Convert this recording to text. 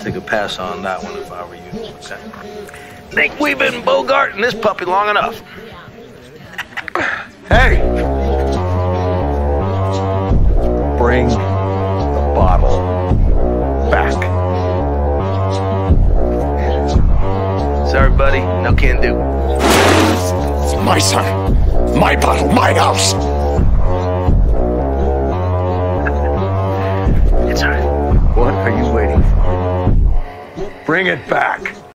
Take a pass on that one if I were you. Okay. Think we've been bogarting this puppy long enough. hey! Bring the bottle back. Sorry, buddy. No can do. My son, my bottle, my house. It's all right. What are you waiting for? Bring it back.